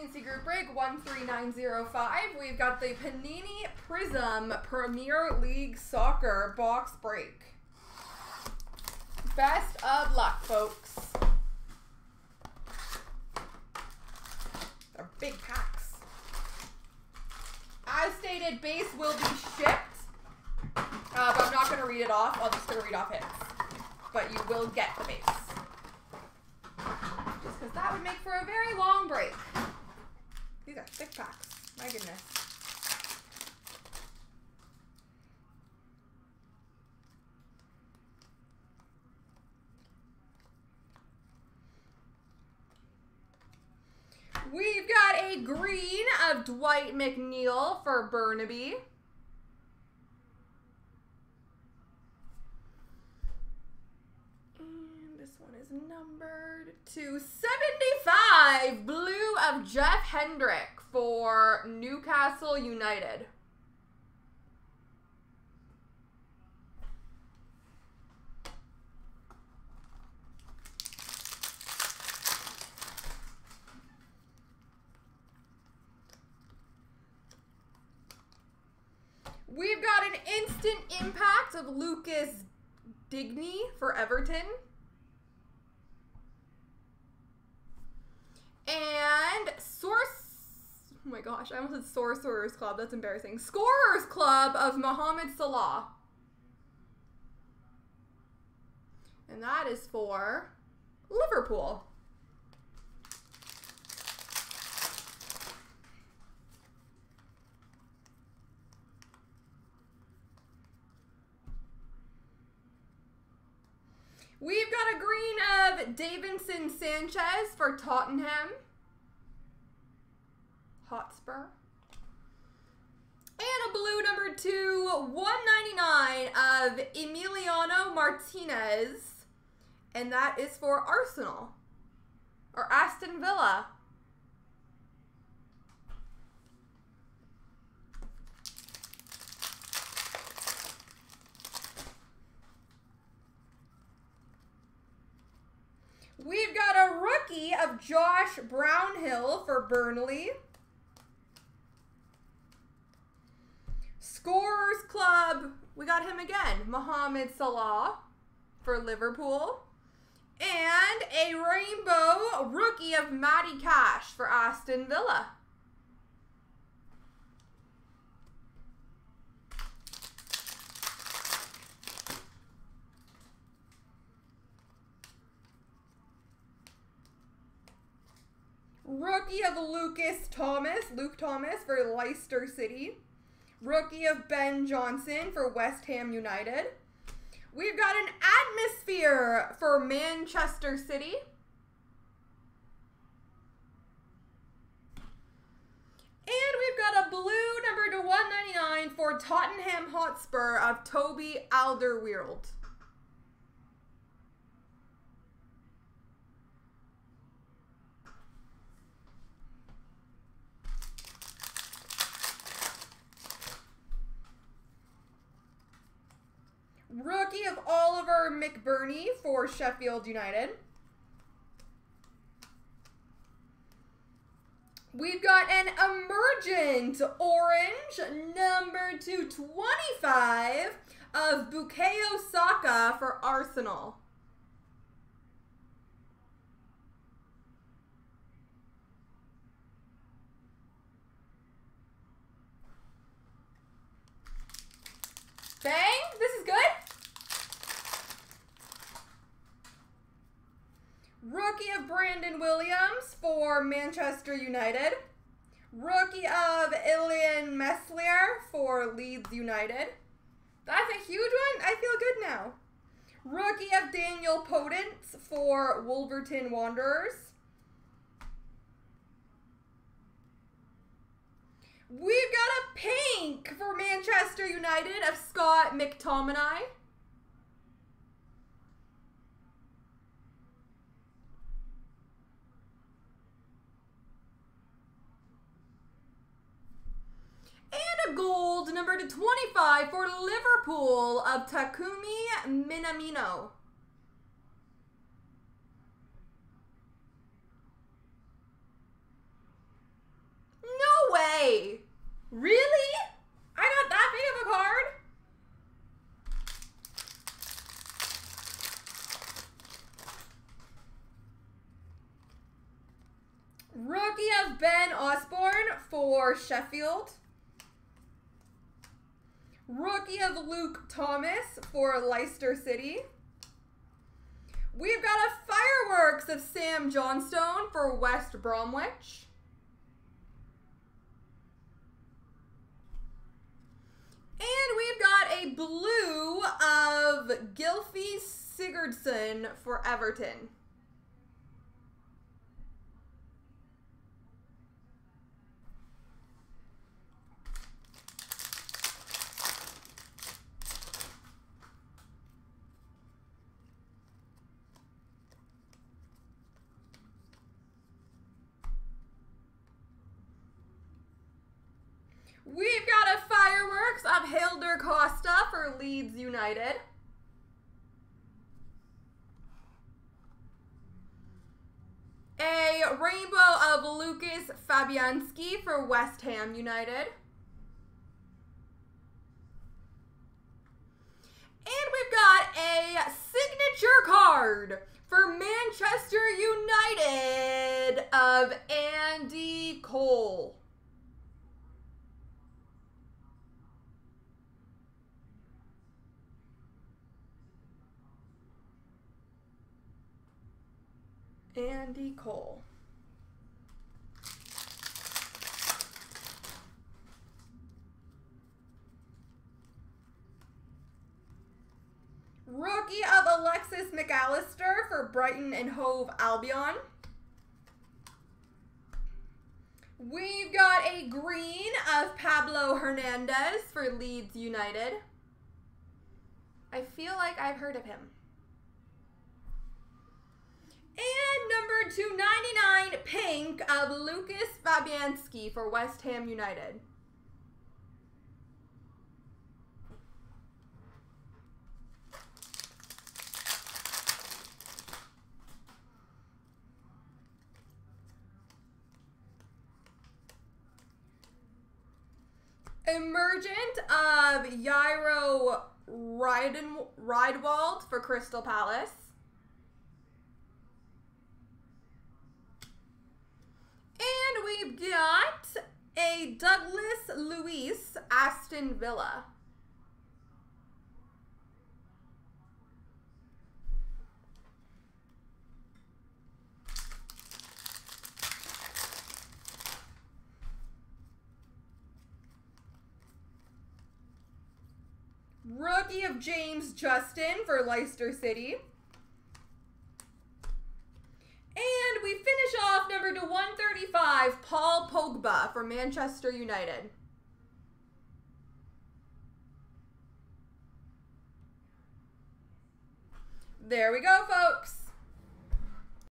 CNC Group Break 13905. We've got the Panini Prizm Premier League Soccer Box Break. Best of luck, folks. They're big packs. As stated, base will be shipped. Uh, but I'm not going to read it off. I'm just going to read off hits. But you will get the base. Just because that would make for a very long break. My goodness. We've got a green of Dwight McNeil for Burnley. And this one is numbered to 75. Blue of Jeff Hendrick for Newcastle United. We've got an instant impact of Lucas Digne for Everton. And Source. Oh my gosh, I almost said Sorcerers Club. That's embarrassing. Scorers Club of Mohamed Salah. And that is for Liverpool. We've got a green of Davinson Sanchez for Tottenham. Hotspur. And a blue number two, 199 of Emiliano Martinez. And that is for Arsenal. Or Aston Villa. We've got a rookie of Josh Brownhill for Burnley. Scorers Club, we got him again. Mohamed Salah for Liverpool. And a rainbow rookie of Matty Cash for Aston Villa. Rookie of Lucas Thomas, Luke Thomas for Leicester City. Rookie of Ben Johnson for West Ham United. We've got an atmosphere for Manchester City. And we've got a blue number to 199 for Tottenham Hotspur of Toby Alderweireld. Rookie of Oliver McBurnie for Sheffield United. We've got an emergent orange, number 225 of Bukayo Saka for Arsenal. Bang! This is good. Rookie of Brandon Williams for Manchester United. Rookie of Illan Meslier for Leeds United. That's a huge one. I feel good now. Rookie of Daniel Podence for Wolverton Wanderers. We've got a pink for Manchester United of Scott McTominay. to 25 for Liverpool of Takumi Minamino. No way! Really? I got that big of a card? Rookie of Ben Osborn for Sheffield. Rookie of Luke Thomas for Leicester City. We've got a fireworks of Sam Johnstone for West Bromwich. And we've got a blue of Gylfi Sigurdsson for Everton. We've got a fireworks of Helder Costa Leeds United. A rainbow of Lucas Fabianski for West Ham United. And we've got a signature card for Manchester United of Andy Cole. Andy Cole. Rookie of Alexis Mac Allister for Brighton and Hove Albion. We've got a green of Pablo Hernandez for Leeds United. I feel like I've heard of him. Number 299, pink of Lucas Fabianski for West Ham United. Emergent of Jairo Riedewald for Crystal Palace. And we've got a Douglas Luiz Aston Villa. Rookie of James Justin for Leicester City. And we finish off number to 135, Paul Pogba for Manchester United. There we go, folks.